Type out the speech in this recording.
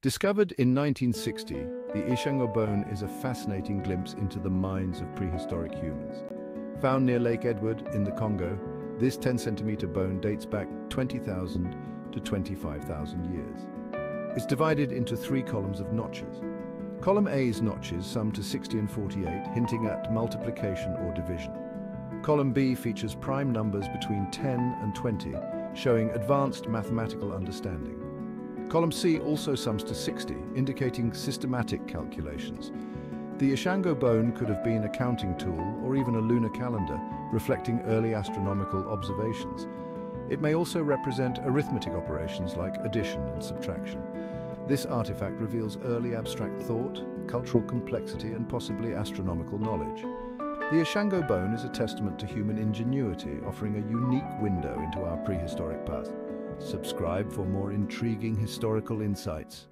Discovered in 1960, the Ishango bone is a fascinating glimpse into the minds of prehistoric humans. Found near Lake Edward in the Congo, this 10-centimeter bone dates back 20,000 to 25,000 years. It's divided into three columns of notches. Column A's notches sum to 60 and 48, hinting at multiplication or division. Column B features prime numbers between 10 and 20, showing advanced mathematical understanding. Column C also sums to 60, indicating systematic calculations. The Ishango bone could have been a counting tool or even a lunar calendar, reflecting early astronomical observations. It may also represent arithmetic operations like addition and subtraction. This artifact reveals early abstract thought, cultural complexity and possibly astronomical knowledge. The Ishango bone is a testament to human ingenuity, offering a unique window into our prehistoric past. Subscribe for more intriguing historical insights.